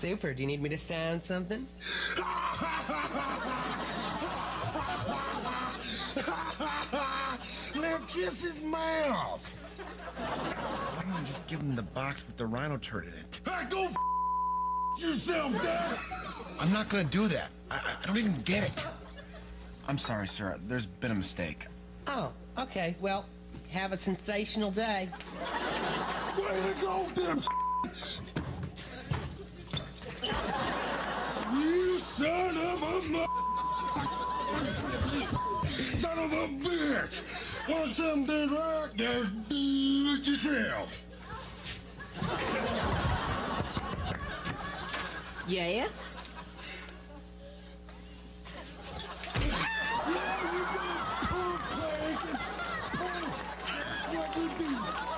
Super. Do you need me to sign something? now kiss his mouth. Why don't you just give him the box with the rhino turd in it? Hey, go f yourself, Dad. I'm not gonna do that. I, I don't even get it. I'm sorry, sir. There's been a mistake. Oh, okay. Well, have a sensational day. Way to go, them Son of a bitch! Want something right? Just do it yourself. Yes? Yeah, you. That's what we do.